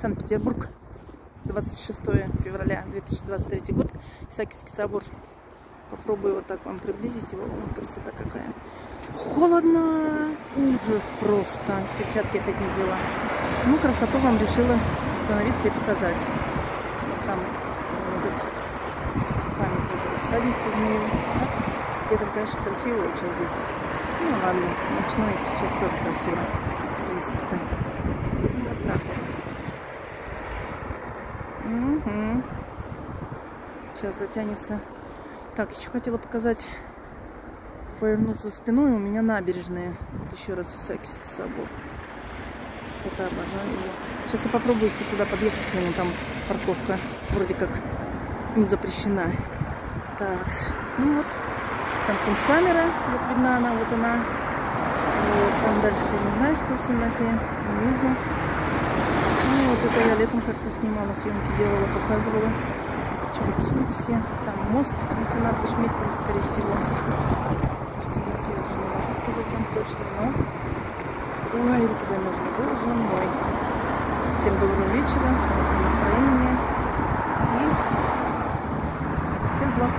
Санкт-Петербург. 26 февраля 2023 год. Исаакиевский собор. Попробую вот так вам приблизить его. О, красота какая. Холодно. Ужас просто. Перчатки опять не дела. Ну, красоту вам решила остановиться и показать. Вот там этот памятник, этот всадник со змеей. Это, конечно, красиво очень здесь. Ну ладно, ночное сейчас тоже красиво. В принципе-то. Вот так вот. Угу. Сейчас затянется. Так, еще хотела показать, повернуться спиной. У меня набережная. Вот еще раз Исаакиевский собор. Красота, обожаю его. Сейчас я попробую еще туда подъехать к нему. Там парковка вроде как не запрещена. Так, ну вот. Там камера, вот видна она, вот она. Вот, там дальше не знаю, что в темноте, не вижу я летом как-то снимала, съемки делала, показывала. Чебоксуй все. Там мост лейтенанта Шмидта, скорее всего. В темноте уже не могу сказать вам точно, но... Ой, руки замерзли, боже мой. Всем доброго вечера, хорошего настроения. И всем благ.